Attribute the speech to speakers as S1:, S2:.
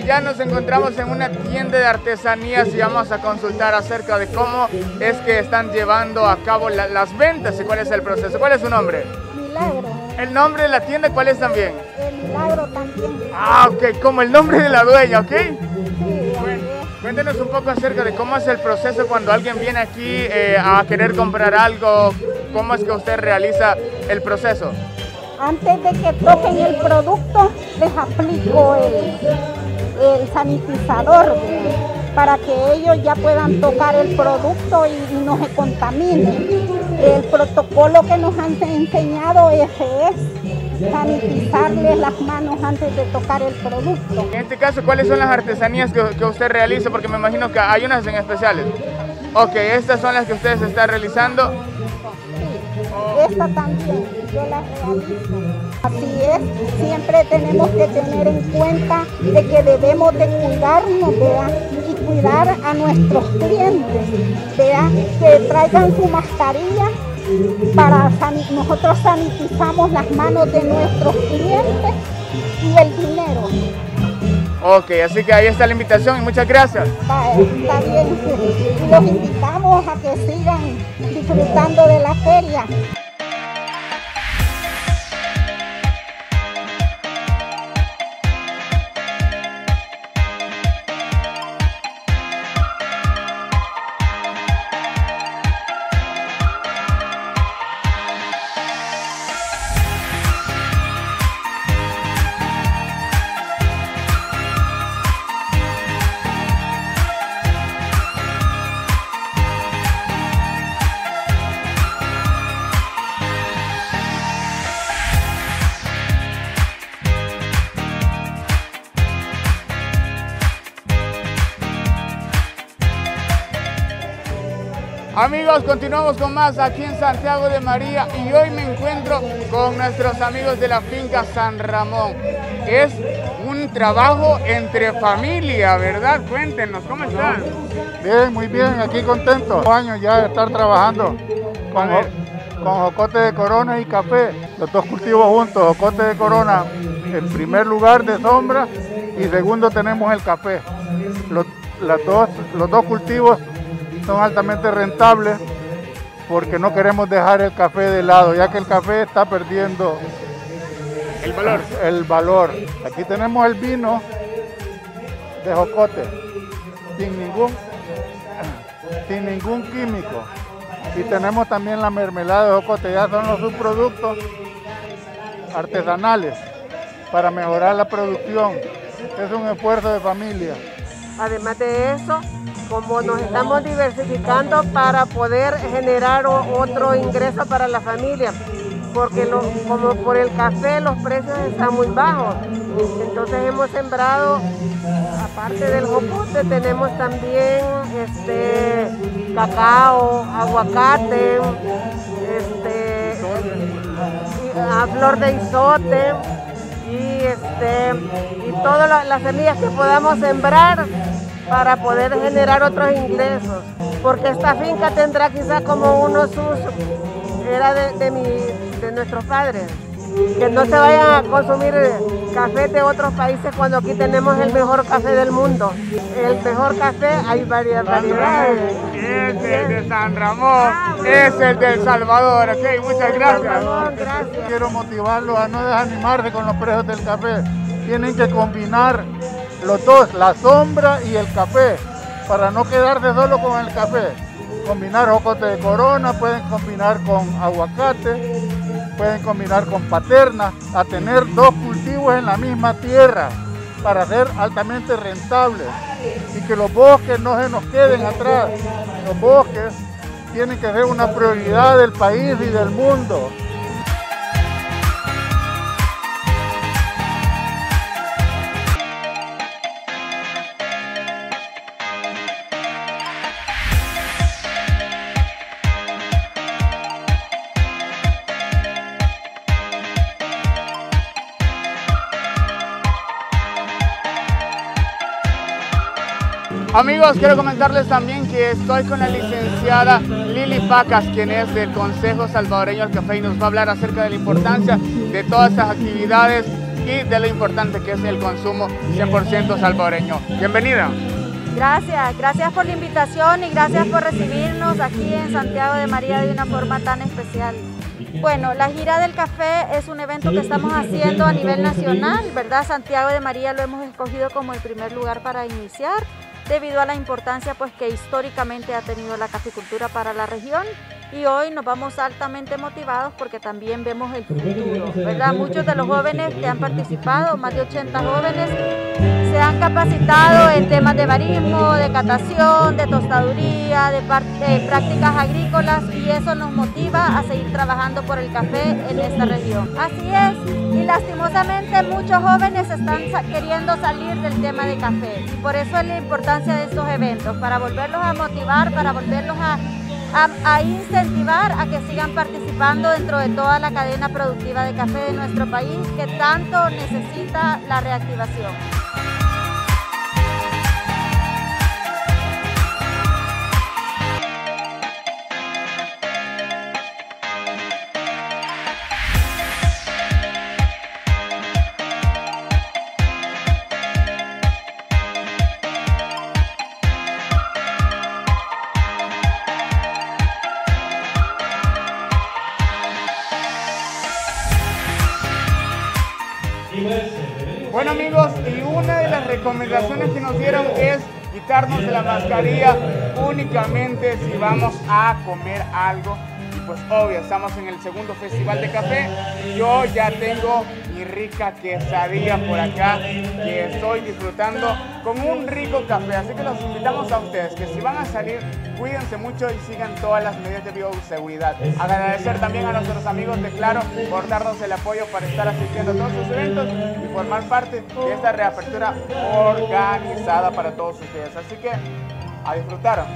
S1: Ya nos encontramos en una tienda de artesanías y vamos a consultar acerca de cómo es que están llevando a cabo las ventas y cuál es el proceso. ¿Cuál es su nombre?
S2: Milagro.
S1: ¿El nombre de la tienda cuál es también?
S2: El Milagro también.
S1: Ah, ok, como el nombre de la dueña, ¿ok?
S2: Sí,
S1: Cuéntenos un poco acerca de cómo es el proceso cuando alguien viene aquí eh, a querer comprar algo, cómo es que usted realiza el proceso.
S2: Antes de que toquen el producto, les aplico el, sanitizador para que ellos ya puedan tocar el producto y, no se contaminen. El protocolo que nos han enseñado ese es sanitizarles las manos antes de tocar el producto.
S1: En este caso, ¿cuáles son las artesanías que, que usted realiza? Porque me imagino que hay unas en especiales. Ok, estas son las que ustedes están realizando.
S2: Esta también, yo la realizo. Así es, siempre tenemos que tener en cuenta de que debemos de cuidarnos, ¿vea? Y cuidar a nuestros clientes, ¿vea? Que traigan su mascarilla para nosotros sanitizamos las manos de nuestros clientes y el dinero.
S1: Ok, así que ahí está la invitación y muchas gracias.
S2: Está, está bien. Los invitamos a que sigan disfrutando de la feria.
S1: Amigos, continuamos con más aquí en Santiago de María y hoy me encuentro con nuestros amigos de la finca San Ramón. Es un trabajo entre familia, ¿verdad? Cuéntenos, ¿cómo están?
S3: Bien, muy bien, aquí contento. años ya de estar trabajando con, con jocote de corona y café, los dos cultivos juntos, jocote de corona en primer lugar de sombra y segundo tenemos el café. Los, dos, los dos cultivos son altamente rentables porque no queremos dejar el café de lado, ya que el café está perdiendo
S1: el valor.
S3: El valor. Aquí tenemos el vino de jocote, sin ningún, sin ningún químico. Y tenemos también la mermelada de jocote, ya son los subproductos artesanales para mejorar la producción. Es un esfuerzo de familia.
S4: Además de eso, como nos estamos diversificando para poder generar otro ingreso para la familia, porque como por el café los precios están muy bajos. Entonces hemos sembrado, aparte del jocote, tenemos también este, cacao, aguacate, este, a flor de isote y, este, y todas las semillas que podamos sembrar para poder generar otros ingresos, porque esta finca tendrá quizás como unos usos, era de, mi, de nuestros padres, que no se vayan a consumir café de otros países cuando aquí tenemos el mejor café del mundo. El mejor café hay varias variedades.
S1: Es el de San Ramón, ah, es el de El Salvador, ok, muchas gracias.
S3: gracias. Quiero motivarlos a no desanimarse con los precios del café. Tienen que combinar los dos, la sombra y el café, para no quedarse solo con el café. Combinar jocote de corona, pueden combinar con aguacate, pueden combinar con paterna, a tener dos cultivos en la misma tierra para ser altamente rentables y que los bosques no se nos queden atrás. Los bosques tienen que ser una prioridad del país y del mundo.
S1: Amigos, quiero comentarles también que estoy con la licenciada Lili Pacas, quien es del Consejo Salvadoreño del Café y nos va a hablar acerca de la importancia de todas estas actividades y de lo importante que es el consumo 100% salvadoreño. Bienvenida.
S5: Gracias, gracias por la invitación y gracias por recibirnos aquí en Santiago de María de una forma tan especial. Bueno, la gira del café es un evento que estamos haciendo a nivel nacional, ¿verdad? Santiago de María lo hemos escogido como el primer lugar para iniciar debido a la importancia pues que históricamente ha tenido la caficultura para la región y hoy nos vamos altamente motivados porque también vemos el futuro, ¿verdad? Muchos de los jóvenes que han participado, más de 80 jóvenes, se han capacitado en temas de barismo, de catación, de tostaduría, de, prácticas agrícolas y eso nos motiva a seguir trabajando por el café en esta región. Así es, y lastimosamente muchos jóvenes están queriendo salir del tema de café por eso es la importancia de estos eventos, para volverlos a motivar, para volverlos a, incentivar a que sigan participando dentro de toda la cadena productiva de café de nuestro país que tanto necesita la reactivación.
S1: Amigos, y una de las recomendaciones que nos dieron es quitarnos la mascarilla únicamente si vamos a comer algo. Y pues obvio, estamos en el segundo festival de café. Yo ya tengo mi rica quesadilla por acá que estoy disfrutando con un rico café. Así que los invitamos a ustedes que si van a salir, cuídense mucho y sigan todas las medidas de bioseguridad. Agradecer también a nuestros amigos de Claro por darnos el apoyo para estar asistiendo a todos sus eventos y formar parte de esta reapertura organizada para todos ustedes. Así que a disfrutar.